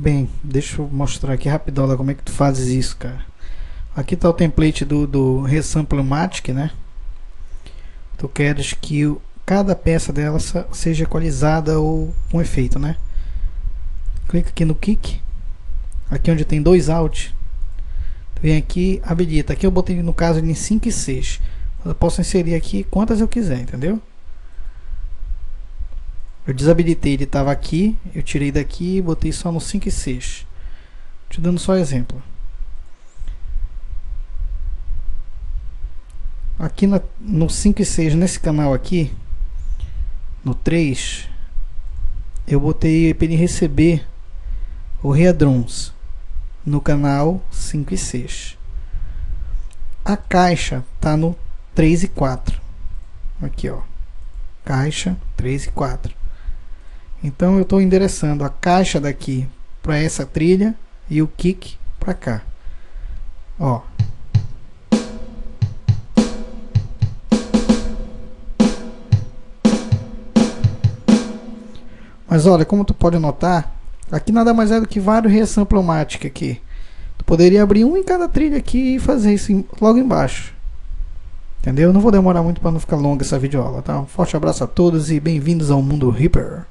Bem, deixa eu mostrar aqui rapidão como é que tu fazes isso, cara. Aqui está o template do, do Resamplematic, né? Tu queres que cada peça dela seja equalizada ou com efeito, né? Clica aqui no Kick. Aqui onde tem dois Alt. Vem aqui, habilita. Aqui eu botei no caso em 5 e 6. Eu posso inserir aqui quantas eu quiser, entendeu? Eu desabilitei, ele estava aqui, eu tirei daqui e botei só no 5 e 6. Te dando só exemplo. Aqui na, no 5 e 6, nesse canal aqui, no 3, eu botei para ele receber o Readrons no canal 5 e 6. A caixa tá no 3 e 4. Aqui, ó. Caixa 3 e 4. Então eu estou endereçando a caixa daqui para essa trilha e o kick para cá. Ó. Mas olha, como tu pode notar, aqui nada mais é do que vários resamplomatic aqui. Tu poderia abrir um em cada trilha aqui e fazer isso logo embaixo. Entendeu? Não vou demorar muito para não ficar longa essa videoaula, tá? Um forte abraço a todos e bem-vindos ao mundo Reaper.